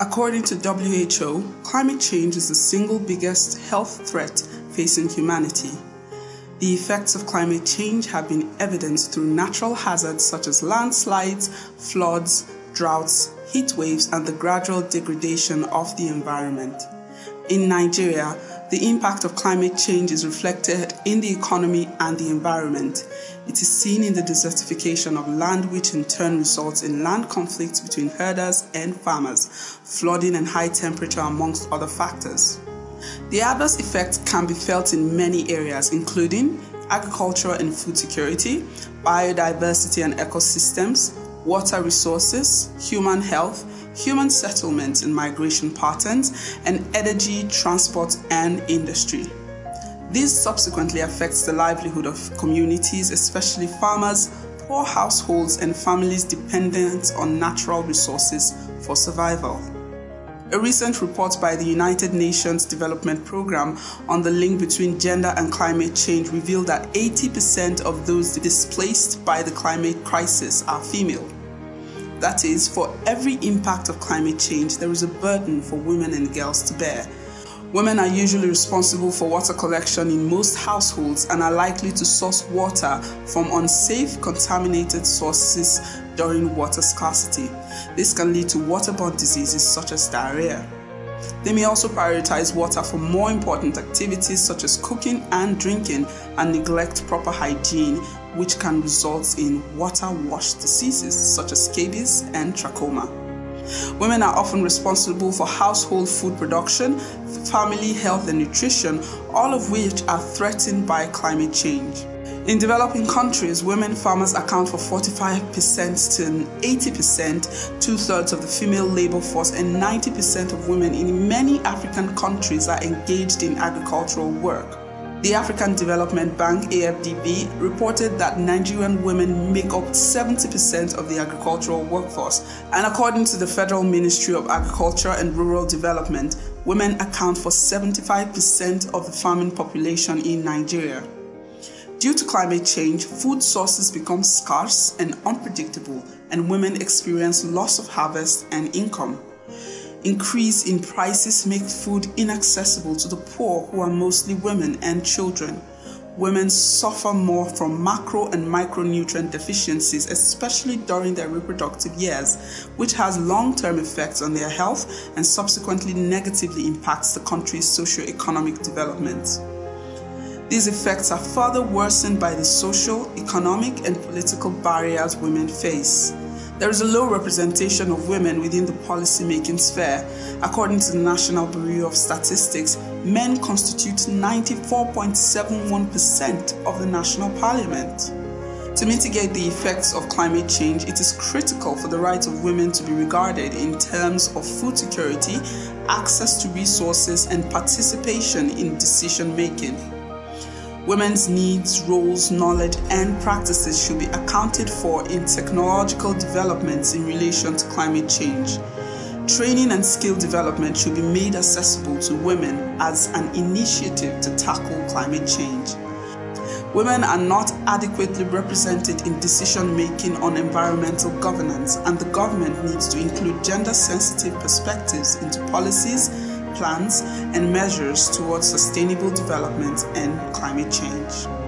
According to WHO, climate change is the single biggest health threat facing humanity. The effects of climate change have been evidenced through natural hazards such as landslides, floods, droughts, heat waves, and the gradual degradation of the environment. In Nigeria, the impact of climate change is reflected in the economy and the environment. It is seen in the desertification of land, which in turn results in land conflicts between herders and farmers, flooding and high temperature, amongst other factors. The adverse effects can be felt in many areas, including agriculture and food security, biodiversity and ecosystems, water resources, human health, human settlement and migration patterns, and energy, transport, and industry. This subsequently affects the livelihood of communities, especially farmers, poor households, and families dependent on natural resources for survival. A recent report by the United Nations Development Programme on the link between gender and climate change revealed that 80% of those displaced by the climate crisis are female. That is, for every impact of climate change, there is a burden for women and girls to bear. Women are usually responsible for water collection in most households and are likely to source water from unsafe, contaminated sources during water scarcity. This can lead to waterborne diseases such as diarrhea. They may also prioritize water for more important activities such as cooking and drinking and neglect proper hygiene, which can result in water washed diseases such as scabies and trachoma. Women are often responsible for household food production, family health, and nutrition, all of which are threatened by climate change. In developing countries, women farmers account for 45% to 80%, two thirds of the female labor force, and 90% of women in many African countries are engaged in agricultural work. The African Development Bank AFDB reported that Nigerian women make up 70% of the agricultural workforce, and according to the Federal Ministry of Agriculture and Rural Development, women account for 75% of the farming population in Nigeria. Due to climate change, food sources become scarce and unpredictable, and women experience loss of harvest and income. Increase in prices make food inaccessible to the poor, who are mostly women and children. Women suffer more from macro and micronutrient deficiencies, especially during their reproductive years, which has long term effects on their health and subsequently negatively impacts the country's socio-economic development. These effects are further worsened by the social, economic, and political barriers women face. There is a low representation of women within the policy-making sphere. According to the National Bureau of Statistics, men constitute 94.71% of the national parliament. To mitigate the effects of climate change, it is critical for the rights of women to be regarded in terms of food security, access to resources, and participation in decision making. Women's needs, roles, knowledge, and practices should be accounted for in technological developments in relation to climate change. Training and skill development should be made accessible to women as an initiative to tackle climate change. Women are not adequately represented in decision making on environmental governance, and the government needs to include gender sensitive perspectives into policies plans, and measures towards sustainable development and climate change.